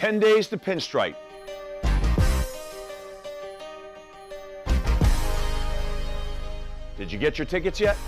10 days to pinstripe. Did you get your tickets yet?